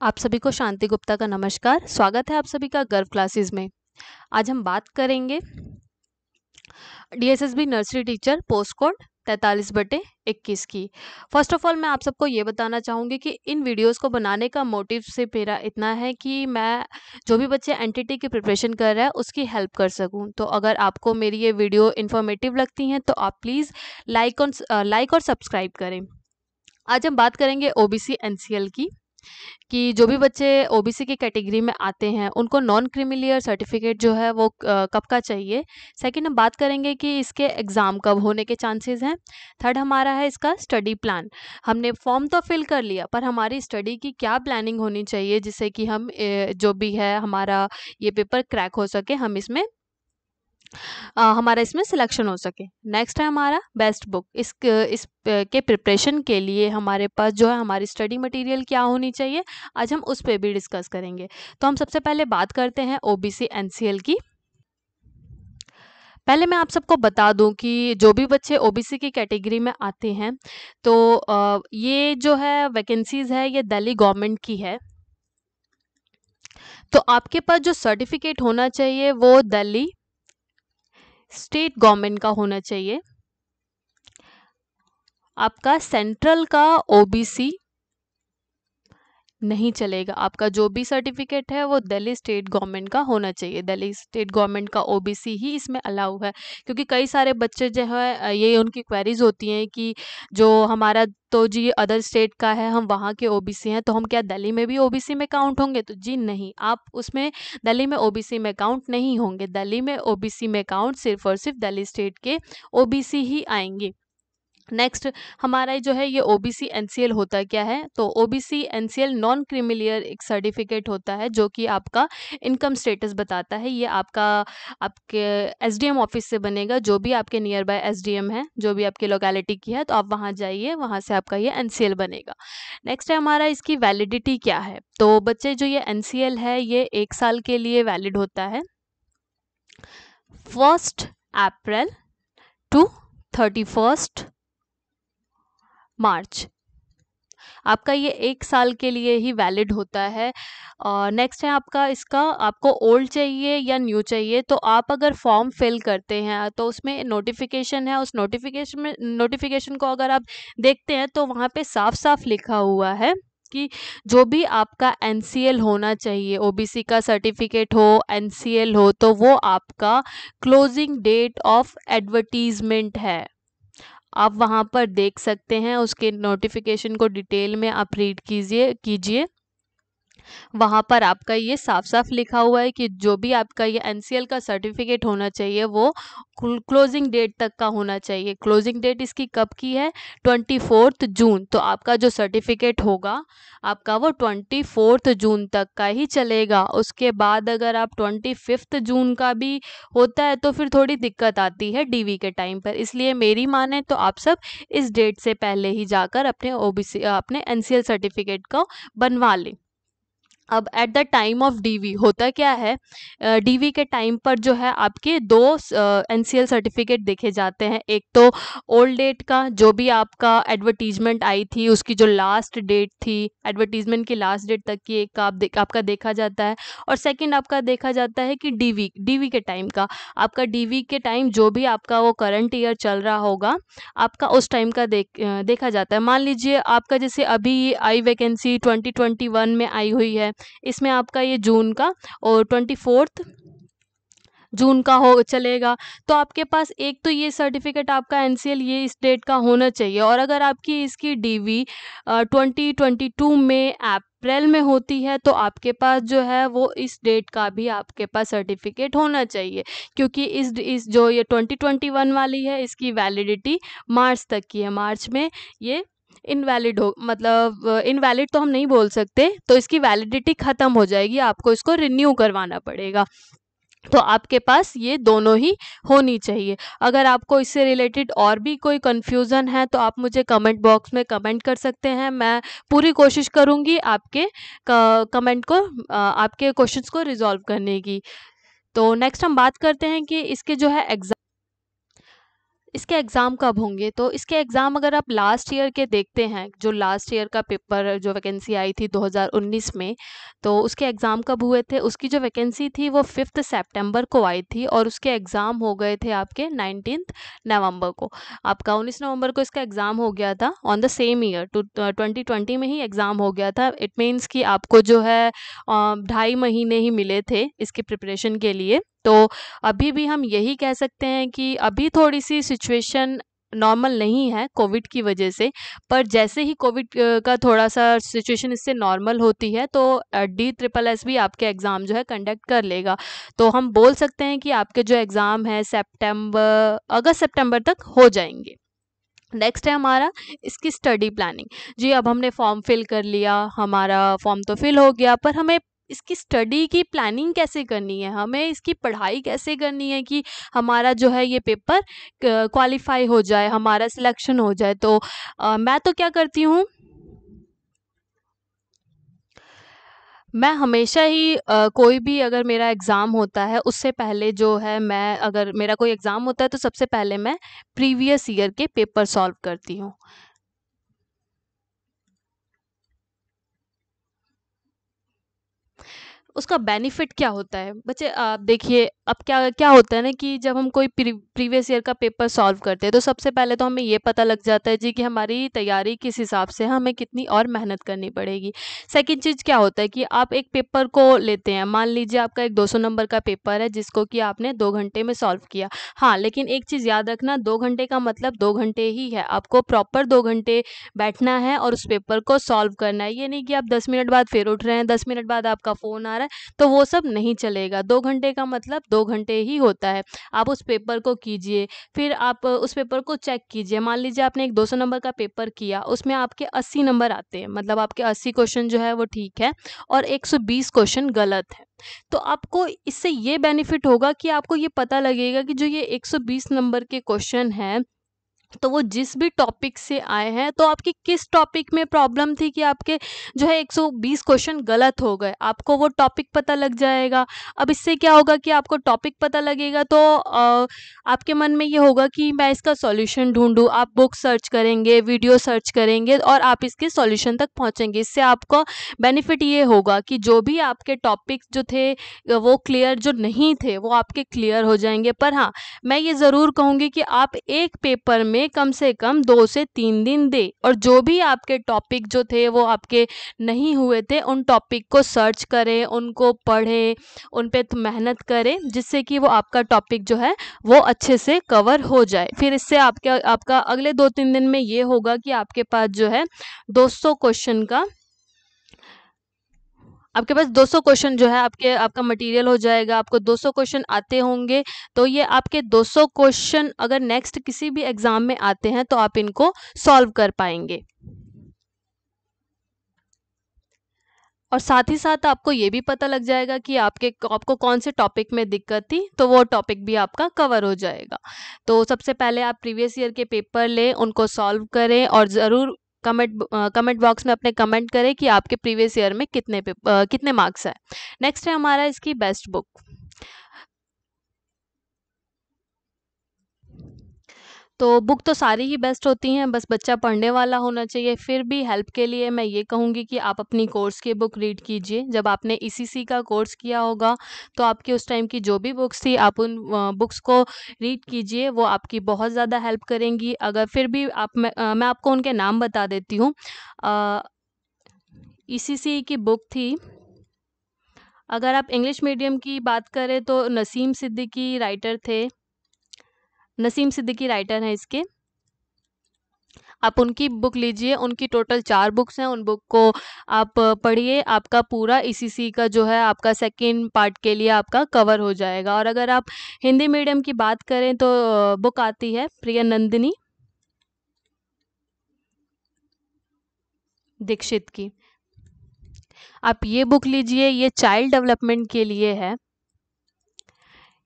आप सभी को शांति गुप्ता का नमस्कार। स्वागत है आप सभी का गर्व क्लासेस में। आज हम बात करेंगे DSSB nursery teacher post code तैतालीस बटे इक्कीस की। फ़र्स्ट ऑफ़ ऑल मैं आप सबको ये बताना चाहूँगी कि इन वीडियोस को बनाने का मोटिव से मेरा इतना है कि मैं जो भी बच्चे एनटीटी की प्रिपरेशन कर रहे हैं, उसकी हेल्प कर सकूँ। तो अगर आपको मेरी ये वीडियो इन्फॉर्मेटिव लगती हैं तो आप प्लीज़ लाइक और लाइक और सब्सक्राइब करें। आज हम बात करेंगे ओबीसी एनसीएल की। कि जो भी बच्चे ओबीसी की कैटेगरी में आते हैं, उनको नॉन क्रिमिलियर सर्टिफिकेट जो है वो कब का चाहिए? सेकंड हम बात करेंगे कि इसके एग्ज़ाम कब होने के चांसेस हैं। थर्ड हमारा है इसका स्टडी प्लान हमने फॉर्म तो फिल कर लिया, पर हमारी स्टडी की क्या प्लानिंग होनी चाहिए, जिससे कि हम जो भी है हमारा ये पेपर क्रैक हो सके, हम इसमें हमारा इसमें सिलेक्शन हो सके। नेक्स्ट है हमारा बेस्ट बुक इस इस के प्रिपरेशन के लिए हमारे पास जो है, हमारी स्टडी मटेरियल क्या होनी चाहिए, आज हम उस पर भी डिस्कस करेंगे। तो हम सबसे पहले बात करते हैं ओबीसी एनसीएल की। पहले मैं आप सबको बता दूँ कि जो भी बच्चे ओबीसी की कैटेगरी में आते हैं तो ये जो है वैकेंसीज़ है, ये दिल्ली गवर्नमेंट की है। तो आपके पास जो सर्टिफिकेट होना चाहिए, वो दिल्ली स्टेट गवर्नमेंट का होना चाहिए। आपका सेंट्रल का ओबीसी नहीं चलेगा। आपका जो भी सर्टिफिकेट है, वो दिल्ली स्टेट गवर्नमेंट का होना चाहिए। दिल्ली स्टेट गवर्नमेंट का ओबीसी ही इसमें अलाउ है। क्योंकि कई सारे बच्चे जो है, ये उनकी क्वेरीज होती हैं कि जो हमारा तो जी अदर स्टेट का है, हम वहाँ के ओबीसी हैं तो हम क्या दिल्ली में भी ओबीसी में काउंट होंगे? तो जी नहीं। आप उसमें दिल्ली में ओबीसी में काउंट नहीं होंगे। दिल्ली में ओबीसी में काउंट सिर्फ़ और सिर्फ़ दिल्ली स्टेट के ओबीसी ही आएँगे। नेक्स्ट हमारा जो है, ये ओबीसी एनसीएल होता क्या है? तो OBC NCL non creamy layer एक सर्टिफिकेट होता है, जो कि आपका इनकम स्टेटस बताता है। ये आपका, आपके एसडीएम ऑफ़िस से बनेगा, जो भी आपके नियर बाय एसडीएम है, जो भी आपकी लोकेलिटी की है तो आप वहाँ जाइए, वहाँ से आपका ये एनसीएल बनेगा। नेक्स्ट है हमारा, इसकी वैलिडिटी क्या है? तो बच्चे, जो ये एनसीएल है, ये एक साल के लिए वैलिड होता है। First April to thirty first March. आपका ये एक साल के लिए ही वैलिड होता है। नेक्स्ट है आपका इसका, आपको ओल्ड चाहिए या न्यू चाहिए तो आप अगर फॉर्म फिल करते हैं तो उसमें नोटिफिकेशन है, उस नोटिफिकेशन में, नोटिफिकेशन को अगर आप देखते हैं तो वहाँ पे साफ़ साफ़ लिखा हुआ है कि जो भी आपका एनसीएल होना चाहिए ओबीसी का सर्टिफिकेट हो एनसीएल हो तो वो आपका क्लोजिंग डेट ऑफ़ एडवर्टीज़मेंट है। आप वहाँ पर देख सकते हैं, उसके नोटिफिकेशन को डिटेल में आप रीड कीजिए कीजिए। वहाँ पर आपका ये साफ़ साफ़ लिखा हुआ है कि जो भी आपका ये एनसीएल का सर्टिफिकेट होना चाहिए, वो क्लोजिंग डेट तक का होना चाहिए। क्लोजिंग डेट इसकी कब की है? ट्वेंटी फोर्थ जून तो आपका जो सर्टिफिकेट होगा, आपका वो ट्वेंटी फोर्थ जून तक का ही चलेगा। उसके बाद अगर आप ट्वेंटी फिफ्थ जून का भी होता है तो फिर थोड़ी दिक्कत आती है डीवी के टाइम पर। इसलिए मेरी माने तो आप सब इस डेट से पहले ही जाकर अपने ओबीसी अपने एनसीएल सर्टिफिकेट को बनवा लें। अब at the time of DV होता क्या है? डीवी uh, के टाइम पर जो है आपके दो एनसीएल सर्टिफिकेट देखे जाते हैं। एक तो ओल्ड डेट का जो भी आपका एडवर्टीजमेंट आई थी उसकी जो लास्ट डेट थी एडवर्टीजमेंट की लास्ट डेट तक की एक आप दे, आपका देखा जाता है। और सेकंड आपका देखा जाता है कि डीवी डीवी के टाइम का। आपका डीवी के टाइम जो भी आपका वो करंट ईयर चल रहा होगा आपका उस टाइम का देख देखा जाता है। मान लीजिए आपका जैसे अभी आई वैकेंसी ट्वेंटी में आई हुई है इसमें आपका ये जून का और ट्वेंटी फोर्थ जून का हो चलेगा। तो आपके पास एक तो ये सर्टिफिकेट आपका एनसीएल ये इस डेट का होना चाहिए और अगर आपकी इसकी डी ट्वेंटी ट्वेंटी टू में अप्रैल में होती है तो आपके पास जो है वो इस डेट का भी आपके पास सर्टिफिकेट होना चाहिए क्योंकि इस इस जो ये ट्वेंटी ट्वेंटी वन वाली है इसकी वैलिडिटी मार्च तक की है। मार्च में ये इनवैलिड हो मतलब इनवैलिड तो हम नहीं बोल सकते तो इसकी वैलिडिटी ख़त्म हो जाएगी, आपको इसको रिन्यू करवाना पड़ेगा। तो आपके पास ये दोनों ही होनी चाहिए। अगर आपको इससे रिलेटेड और भी कोई कन्फ्यूज़न है तो आप मुझे कमेंट बॉक्स में कमेंट कर सकते हैं। मैं पूरी कोशिश करूँगी आपके कमेंट को आपके क्वेश्चंस को रिजॉल्व करने की। तो नेक्स्ट हम बात करते हैं कि इसके जो है एग्ज़ाम इसके एग्ज़ाम कब होंगे? तो इसके एग्ज़ाम अगर आप लास्ट ईयर के देखते हैं, जो लास्ट ईयर का पेपर जो वैकेंसी आई थी 2019 में तो उसके एग्ज़ाम कब हुए थे? उसकी जो वैकेंसी थी वो फिफ्थ सितंबर को आई थी और उसके एग्ज़ाम हो गए थे आपके नाइनटीन नवंबर को। आपका उन्नीस नवंबर को इसका एग्ज़ाम हो गया था on the same year two twenty twenty में ही एग्ज़ाम हो गया था। इट मीन्स कि आपको जो है ढाई महीने ही मिले थे इसके प्रिपरेशन के लिए। तो अभी भी हम यही कह सकते हैं कि अभी थोड़ी सी सिचुएशन नॉर्मल नहीं है कोविड की वजह से, पर जैसे ही कोविड का थोड़ा सा सिचुएशन इससे नॉर्मल होती है तो डी ट्रिपल एस भी आपके एग्ज़ाम जो है कंडक्ट कर लेगा। तो हम बोल सकते हैं कि आपके जो एग्ज़ाम है सेप्टेम्बर, अगस्त सितंबर तक हो जाएँगे। नेक्स्ट है हमारा इसकी स्टडी प्लानिंग। जी, अब हमने फॉर्म फिल कर लिया, हमारा फॉर्म तो फिल हो गया, पर हमें इसकी स्टडी की प्लानिंग कैसे करनी है? हमें इसकी पढ़ाई कैसे करनी है कि हमारा जो है ये पेपर क्वालिफाई हो जाए हमारा सिलेक्शन हो जाए? तो आ, मैं तो क्या करती हूँ? मैं हमेशा ही अ, कोई भी अगर मेरा एग्ज़ाम होता है उससे पहले जो है मैं अगर मेरा कोई एग्ज़ाम होता है तो सबसे पहले मैं प्रीवियस ईयर के पेपर सॉल्व करती हूँ। उसका बेनिफिट क्या होता है? बच्चे आप देखिए, अब क्या क्या होता है ना कि जब हम कोई प्रीवियस ईयर का पेपर सॉल्व करते हैं तो सबसे पहले तो हमें ये पता लग जाता है जी कि हमारी तैयारी किस हिसाब से हमें कितनी और मेहनत करनी पड़ेगी। सेकंड चीज़ क्या होता है कि आप एक पेपर को लेते हैं, मान लीजिए आपका एक 200 नंबर का पेपर है, जिसको कि आपने दो घंटे में सॉल्व किया। हाँ लेकिन एक चीज़ याद रखना, दो घंटे का मतलब दो घंटे ही है। आपको प्रॉपर दो घंटे बैठना है और उस पेपर को सॉल्व करना है। ये नहीं कि आप दस मिनट बाद फिर उठ रहे हैं, दस मिनट बाद आपका फ़ोन आ रहा है तो वो सब नहीं चलेगा। दो घंटे का मतलब दो घंटे ही होता है। आप उस पेपर को कीजिए, फिर आप उस पेपर को चेक कीजिए। मान लीजिए आपने एक 200 नंबर का पेपर किया, उसमें आपके 80 नंबर आते हैं मतलब आपके 80 क्वेश्चन जो है वो ठीक है और 120 क्वेश्चन गलत है। तो आपको इससे ये बेनिफिट होगा कि आपको ये पता लगेगा कि जो ये 120 नंबर के क्वेश्चन हैं तो वो जिस भी टॉपिक से आए हैं तो आपकी किस टॉपिक में प्रॉब्लम थी कि आपके जो है 120 क्वेश्चन गलत हो गए? आपको वो टॉपिक पता लग जाएगा। अब इससे क्या होगा कि आपको टॉपिक पता लगेगा तो आ, आपके मन में ये होगा कि मैं इसका सॉल्यूशन ढूंढूं। आप बुक सर्च करेंगे वीडियो सर्च करेंगे और आप इसके सॉल्यूशन तक पहुँचेंगे। इससे आपको बेनिफिट ये होगा कि जो भी आपके टॉपिक जो थे वो क्लियर जो नहीं थे वो आपके क्लियर हो जाएँगे। पर हाँ मैं ये ज़रूर कहूँगी कि आप एक पेपर में में कम से कम दो से तीन दिन दे। और जो भी आपके टॉपिक जो थे, वो आपके नहीं हुए थे, उन टॉपिक को सर्च करें, उनको पढ़ें, उन पर मेहनत करें, जिससे कि वो आपका टॉपिक जो है, वो अच्छे से कवर हो जाए। फिर इससे आपके, आपका अगले दो तीन दिन में ये होगा कि आपके पास जो है 200 क्वेश्चन का आपके पास 200 क्वेश्चन जो है आपके, आपका मटेरियल हो जाएगा, आपको 200 क्वेश्चन आते होंगे तो ये आपके 200 क्वेश्चन अगर नेक्स्ट किसी भी एग्ज़ाम में आते हैं तो आप इनको सॉल्व कर पाएँगे। और साथ ही साथ आपको ये भी पता लग जाएगा कि आपके, आपको कौन से टॉपिक में दिक्कत थी तो वो टॉपिक भी आपका कवर हो जाएगा। तो सबसे पहले आप प्रीवियस ईयर के पेपर लें, उनको सॉल्व करें और ज़रूर कमेंट कमेंट बॉक्स में अपने कमेंट करें कि आपके प्रीवियस ईयर में कितने कितने मार्क्स है नेक्स्ट है हमारा इसकी बेस्ट बुक तो बुक तो सारी ही बेस्ट होती हैं बस बच्चा पढ़ने वाला होना चाहिए। फिर भी हेल्प के लिए मैं ये कहूँगी कि आप अपनी कोर्स की बुक रीड कीजिए। जब आपने ईसीसी का कोर्स किया होगा तो आपकी उस टाइम की जो भी बुक्स थी आप उन बुक्स को रीड कीजिए वो आपकी बहुत ज़्यादा हेल्प करेंगी। अगर फिर भी आप मैं, मैं आपको उनके नाम बता देती हूँ। ई की बुक थी अगर आप इंग्लिश मीडियम की बात करें तो नसीम सिद्दीकी राइटर थे। नसीम सिद्दीकी राइटर हैं इसके। आप उनकी बुक लीजिए, उनकी टोटल चार बुक्स हैं, उन बुक को आप पढ़िए, आपका पूरा ईसीसी का जो है, आपका सेकेंड पार्ट के लिए आपका कवर हो जाएगा। और अगर आप हिंदी मीडियम की बात करें तो बुक आती है प्रिय नंदिनी। दीक्षित की। आप ये बुक लीजिए, ये चाइल्ड डेवलपमेंट के लिए है।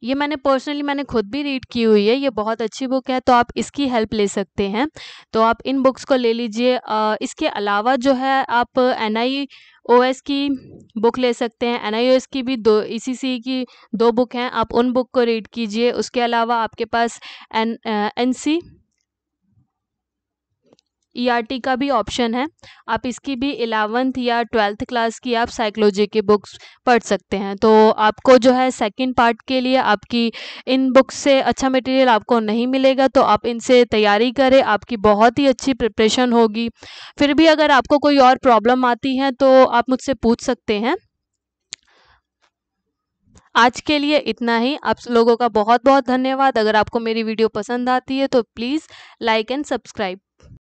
ये मैंने पर्सनली मैंने खुद भी रीड की हुई है, ये बहुत अच्छी बुक है तो आप इसकी हेल्प ले सकते हैं। तो आप इन बुक्स को ले लीजिए। इसके अलावा जो है आप एन आई ओ एस की बुक ले सकते हैं। एन आई ओ एस की भी दो ई सी सी की दो बुक हैं, आप उन बुक को रीड कीजिए। उसके अलावा आपके पास N N C E R T का भी ऑप्शन है। आप इसकी भी इलेवंथ या ट्वेल्थ क्लास की आप साइकोलॉजी की बुक्स पढ़ सकते हैं। तो आपको जो है सेकंड पार्ट के लिए आपकी इन बुक्स से अच्छा मटेरियल आपको नहीं मिलेगा तो आप इनसे तैयारी करें। आपकी बहुत ही अच्छी प्रिपरेशन होगी। फिर भी अगर आपको कोई और प्रॉब्लम आती है तो आप मुझसे पूछ सकते हैं। आज के लिए इतना ही। आप लोगों का बहुत बहुत धन्यवाद। अगर आपको मेरी वीडियो पसंद आती है तो प्लीज़ लाइक एंड सब्सक्राइब